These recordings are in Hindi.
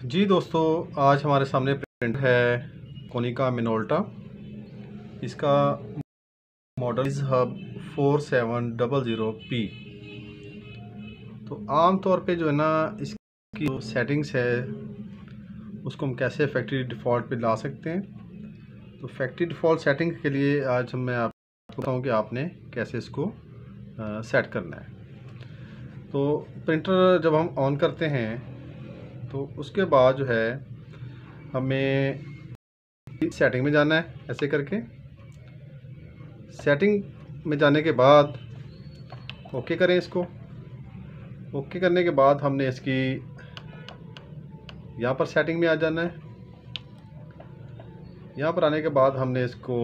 जी दोस्तों, आज हमारे सामने प्रिंट है कोनिका मिनोल्टा। इसका model is hub four seven double zero P तो आम तौर पे जो है ना, इसकी जो सेटिंग्स है, उसको हम कैसे फैक्ट्री डिफ़ॉल्ट पे ला सकते हैं? तो फैक्ट्री डिफ़ॉल्ट सेटिंग के लिए आज मैं आपको बताऊँ कि आपने कैसे इसको सेट करना है। तो प्रिंटर जब हम ऑन करते हैं तो उसके बाद जो है, हमें सेटिंग में जाना है, ऐसे करके। सेटिंग में जाने के बाद ओके करें इसको। ओके करने के बाद हमने इसकी, यहाँ पर सेटिंग में आ जाना है। यहाँ पर आने के बाद हमने इसको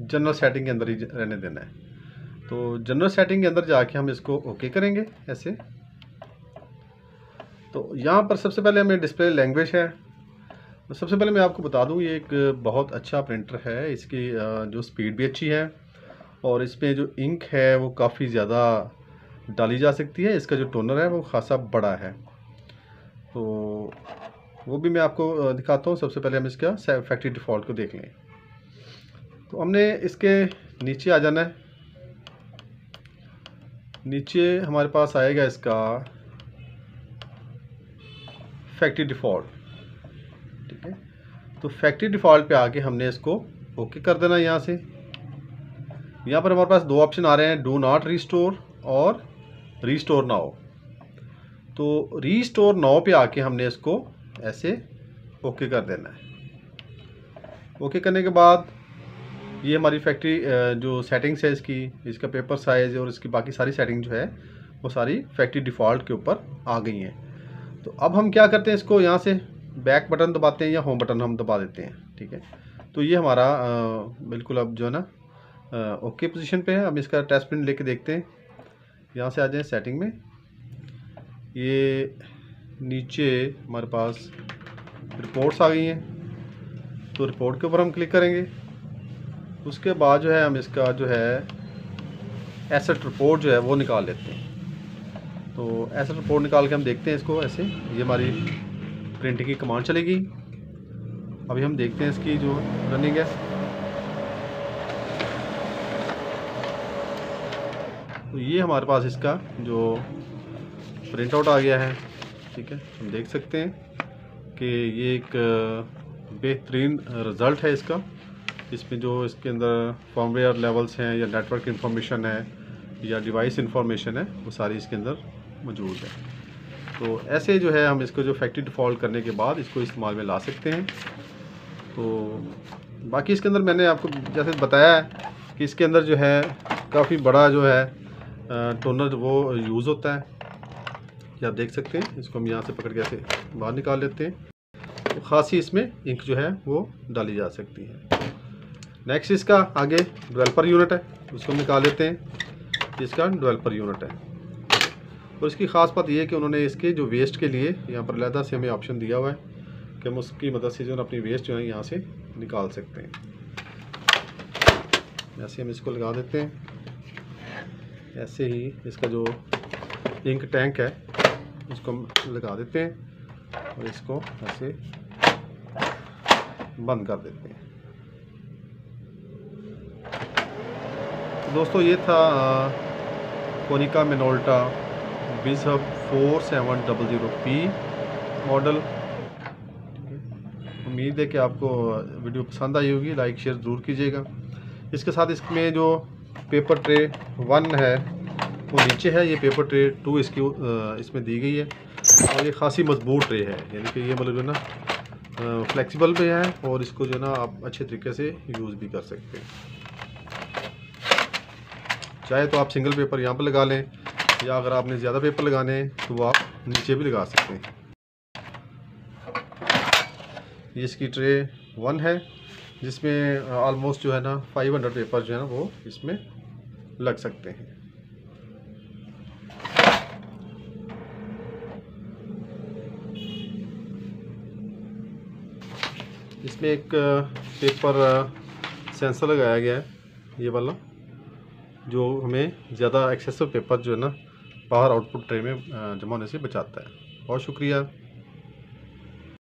जनरल सेटिंग के अंदर ही रहने देना है। तो जनरल सेटिंग के अंदर जाके हम इसको ओके करेंगे, ऐसे। तो यहाँ पर सबसे पहले हमें डिस्प्ले लैंग्वेज है। तो सबसे पहले मैं आपको बता दूँ, ये एक बहुत अच्छा प्रिंटर है। इसकी जो स्पीड भी अच्छी है और इसमें जो इंक है, वो काफ़ी ज़्यादा डाली जा सकती है। इसका जो टोनर है, वो खासा बड़ा है। तो वो भी मैं आपको दिखाता हूँ। सबसे पहले हम इसका फैक्ट्री डिफ़ॉल्ट को देख लें। तो हमने इसके नीचे आ जाना है। नीचे हमारे पास आएगा इसका फैक्ट्री डिफ़ॉल्ट ठीक है? तो फैक्ट्री डिफ़ॉल्ट पे आके हमने इसको ओके कर देना यहाँ से। यहाँ पर हमारे पास दो ऑप्शन आ रहे हैं डू नॉट रीस्टोर और रीस्टोर नाउ तो रीस्टोर नाउ पे आके हमने इसको ऐसे ओके कर देना है। ओके करने के बाद ये हमारी फैक्ट्री जो सेटिंग्स है इसकी, इसका पेपर साइज़ और इसकी बाकी सारी सेटिंग जो है, वो सारी फैक्ट्री डिफ़ॉल्ट के ऊपर आ गई हैं। तो अब हम क्या करते हैं इसको यहाँ से बैक बटन दबाते हैं या होम बटन हम दबा देते हैं, ठीक है? तो ये हमारा बिल्कुल अब जो है ना ओके पोजीशन पे है। अब इसका टेस्ट प्रिंट लेके देखते हैं। यहाँ से आ जाए सेटिंग में। ये नीचे हमारे पास रिपोर्ट्स आ गई हैं। तो रिपोर्ट के ऊपर हम क्लिक करेंगे। उसके बाद जो है हम इसका जो है एसेट रिपोर्ट जो है वो निकाल लेते हैं। तो ऐसा रिपोर्ट निकाल के हम देखते हैं इसको, ऐसे ये हमारी प्रिंट की कमांड चलेगी। अभी हम देखते हैं इसकी जो रनिंग है। तो ये हमारे पास इसका जो प्रिंट आउट आ गया है, ठीक है? हम देख सकते हैं कि ये एक बेहतरीन रिज़ल्ट है इसका। इसमें जो इसके अंदर फॉर्मवेयर लेवल्स हैं या नेटवर्क इंफॉर्मेशन है या डिवाइस इंफॉर्मेशन है, वो सारी इसके अंदर मौजूद है। तो ऐसे जो है, हम इसको जो फैक्ट्री डिफ़ॉल्ट करने के बाद इसको इस्तेमाल में ला सकते हैं। तो बाकी इसके अंदर मैंने आपको जैसे बताया है कि इसके अंदर जो है, काफ़ी बड़ा जो है टोनर वो यूज़ होता है। ये आप देख सकते हैं, इसको हम यहाँ से पकड़ के ऐसे बाहर निकाल लेते हैं। तो ख़ासी इसमें इंक जो है, वो डाली जा सकती है। नेक्स्ट इसका आगे डेवलपर यूनिट है, उसको हम निकाल लेते हैं। इसका डेवलपर यूनिट है। और इसकी ख़ास बात यह है कि उन्होंने इसके जो वेस्ट के लिए यहाँ पर लहदा से हमें ऑप्शन दिया हुआ है कि हम उसकी मदद से जो है अपनी वेस्ट जो है यहाँ से निकाल सकते हैं। ऐसे हम इसको लगा देते हैं। ऐसे ही इसका जो इंक टैंक है उसको हम लगा देते हैं और इसको ऐसे बंद कर देते हैं। तो दोस्तों ये था Konica Minolta bizhub four seven double zero P model उम्मीद है कि आपको वीडियो पसंद आई होगी लाइक शेयर ज़रूर कीजिएगा। इसके साथ इसमें जो पेपर ट्रे वन है, वो नीचे है। ये पेपर ट्रे टू इसकी इसमें दी गई है। और ये खासी मज़बूत ट्रे है। यानी कि ये मतलब जो ना फ्लेक्सिबल भी है और इसको जो ना आप अच्छे तरीके से यूज़ भी कर सकते हैं। चाहे तो आप सिंगल पेपर यहाँ पर लगा लें या अगर आपने ज़्यादा पेपर लगाने हैं तो आप नीचे भी लगा सकते हैं। ये इसकी ट्रे वन है, जिसमें ऑलमोस्ट जो है ना 500 पेपर जो है ना, वो इसमें लग सकते हैं। इसमें एक पेपर सेंसर लगाया गया है, ये वाला, जो हमें ज़्यादा एक्सेसिव पेपर जो है ना बाहर आउटपुट ट्रे में जमा होने से बचाता है। बहुत शुक्रिया।